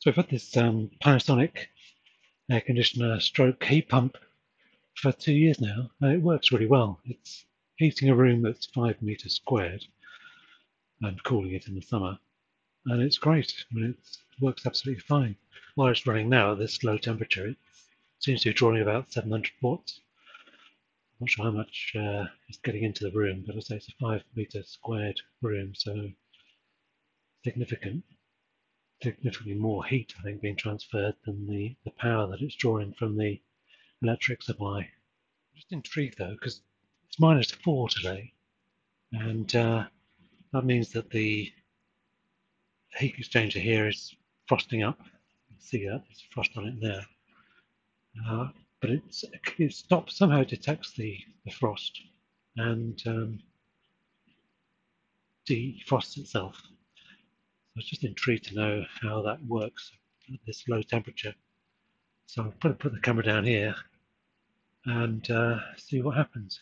So we've had this um, Panasonic air conditioner stroke heat pump for two years now, and it works really well. It's heating a room that's five meters squared and cooling it in the summer, and it's great. I mean, it works absolutely fine. While it's running now at this low temperature, it seems to be drawing about 700 watts. I'm not sure how much uh, is getting into the room, but I say it's a five meter squared room, so significant significantly more heat, I think, being transferred than the, the power that it's drawing from the electric supply. I'm just intrigued though, because it's minus four today, and uh, that means that the heat exchanger here is frosting up. See that there's frost on it there. Uh, but it's, it stops, somehow detects the, the frost and um, defrosts itself. Was just intrigued to know how that works at this low temperature. So I'm going to put the camera down here and uh, see what happens.